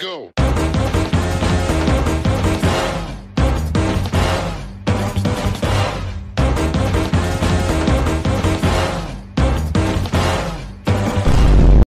Go.